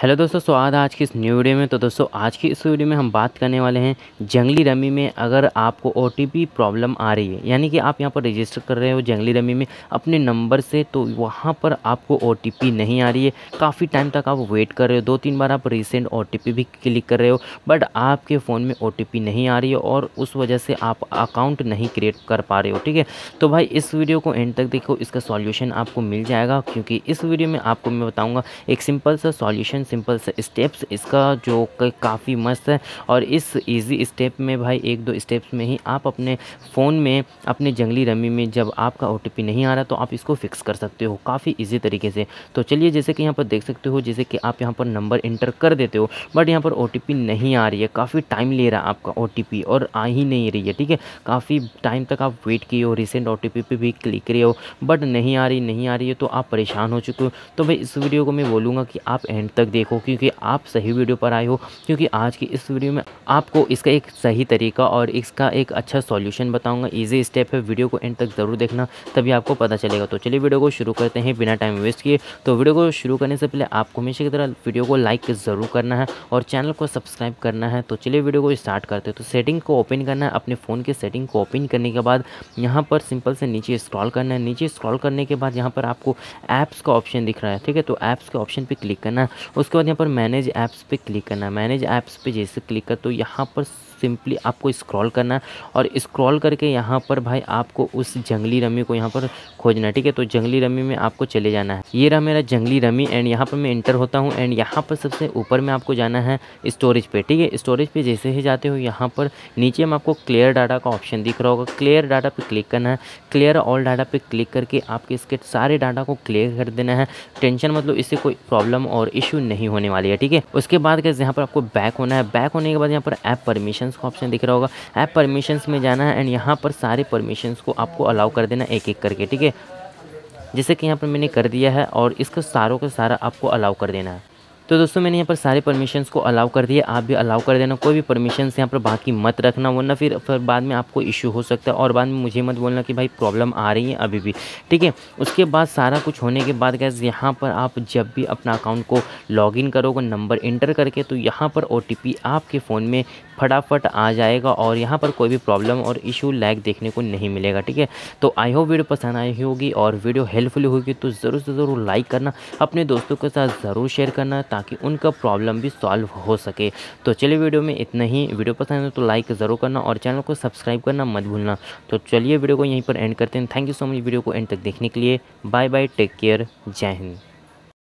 Hello दोस्तों स्वागत है आज की इस न्यू वीडियो में। तो दोस्तों, आज की इस वीडियो में हम बात करने वाले हैं जंगली रमी में अगर आपको ओटीपी प्रॉब्लम आ रही है, यानी कि आप यहाँ पर रजिस्टर कर रहे हो जंगली रमी में अपने नंबर से तो वहाँ पर आपको ओटीपी नहीं आ रही है। काफ़ी टाइम तक आप वेट कर रहे हो दो तीन बार आप रिसेंट ओ भी क्लिक कर रहे हो बट आपके फ़ोन में ओटीपी नहीं आ रही है और उस वजह से आप अकाउंट नहीं क्रिएट कर पा रहे हो, ठीक है? तो भाई, इस वीडियो को एंड तक देखो, इसका सॉल्यूशन आपको मिल जाएगा, क्योंकि इस वीडियो में आपको मैं बताऊँगा एक सिंपल सा सॉल्यूशन सिंपल स्टेप्स इसका जो काफ़ी मस्त है। और इस इजी स्टेप में भाई, एक दो स्टेप्स में ही आप अपने फ़ोन में, अपने जंगली रमी में जब आपका ओटीपी नहीं आ रहा तो आप इसको फिक्स कर सकते हो काफ़ी ईजी तरीके से। तो चलिए, जैसे कि यहाँ पर देख सकते हो, जैसे कि आप यहाँ पर नंबर इंटर कर देते हो बट यहाँ पर ओटीपी नहीं आ रही है। काफ़ी टाइम ले रहा है आपका ओटीपी और आ ही नहीं रही है, ठीक है? काफ़ी टाइम तक आप वेट किए हो रिसेंट ओ टी पे भी क्लिक करे हो बट नहीं आ रही, नहीं आ रही है तो आप परेशान हो चुके हो। तो भाई, इस वीडियो को मैं बोलूँगा कि आप एंड तक देखो क्योंकि आप सही वीडियो पर आए हो, क्योंकि आज की इस वीडियो में आपको इसका एक सही तरीका और इसका एक अच्छा सॉल्यूशन बताऊँगा। इजी स्टेप है, वीडियो को एंड तक ज़रूर देखना, तभी आपको पता चलेगा। तो चलिए वीडियो को शुरू करते हैं बिना टाइम वेस्ट किए। तो वीडियो को शुरू करने से पहले आपको हमेशा की तरह वीडियो को लाइक ज़रूर करना है और चैनल को सब्सक्राइब करना है। तो चलिए वीडियो को स्टार्ट करते हैं। तो सेटिंग को ओपन करना है, अपने फ़ोन के सेटिंग को ओपन करने के बाद यहाँ पर सिंपल से नीचे स्क्रॉल करना है। नीचे स्क्रॉल करने के बाद यहाँ पर आपको ऐप्स का ऑप्शन दिख रहा है, ठीक है? तो ऐप्स के ऑप्शन पर क्लिक करना है। उसके बाद यहाँ पर मैनेज ऐप्स पे क्लिक करना है। मैनेज ऐप्स पे जैसे क्लिक कर तो यहाँ पर सिंपली आपको स्क्रॉल करना है। और स्क्रॉल करके यहाँ पर भाई आपको उस जंगली रमी को यहाँ पर खोजना है, ठीक है? तो जंगली रमी में आपको चले जाना है। ये रहा मेरा जंगली रमी एंड यहाँ पर मैं इंटर होता हूँ एंड यहाँ पर सबसे ऊपर में आपको जाना है स्टोरेज पे, ठीक है? स्टोरेज पे जैसे ही जाते हो यहाँ पर नीचे में आपको क्लियर डाटा का ऑप्शन दिख रहा होगा। क्लियर डाटा पे क्लिक करना है। क्लियर ऑल डाटा पे क्लिक करके आपके इसके सारे डाटा को क्लियर कर देना है। टेंशन मतलब इससे कोई प्रॉब्लम और इशू नहीं होने वाली है, ठीक है? उसके बाद कैसे यहाँ पर आपको बैक होना है। बैक होने के बाद यहाँ पर ऐप परमिशंस का ऑप्शन दिख रहा होगा। ऐप परमिशंस में जाना है एंड यहाँ पर सारे परमिशंस को आपको अलाउ कर देना एक एक करके, ठीक है? जैसे कि यहाँ पर मैंने कर दिया है और इसका सारों का सारा आपको अलाउ कर देना है। तो दोस्तों, मैंने यहाँ पर सारे परमिशंस को अलाउ कर दिया आप भी अलाउ कर देना। कोई भी परमिशंस यहाँ पर बाकी मत रखना, वरना फिर फिर बाद में आपको इशू हो सकता है और बाद में मुझे मत बोलना कि भाई प्रॉब्लम आ रही है अभी भी। ठीक है? उसके बाद सारा कुछ होने के बाद गैस यहाँ पर आप जब भी अपना अकाउंट को लॉगिन करोगे नंबर इंटर करके तो यहाँ पर ओटीपी आपके फ़ोन में फटाफट आ जाएगा और यहाँ पर कोई भी प्रॉब्लम और इशू लैग देखने को नहीं मिलेगा। ठीक है? तो आई होप वीडियो पसंद आई होगी और वीडियो हेल्पफुल होगी तो ज़रूर से ज़रूर लाइक करना। अपने दोस्तों के साथ ज़रूर शेयर करना ताकि उनका प्रॉब्लम भी सॉल्व हो सके। तो चलिए वीडियो में इतना ही। वीडियो पसंद है तो लाइक ज़रूर करना और चैनल को सब्सक्राइब करना मत भूलना। तो चलिए वीडियो को यहीं पर एंड करते हैं। Thank you so much video को एंड तक देखने के लिए। बाय बाय टेक केयर जय हिंद।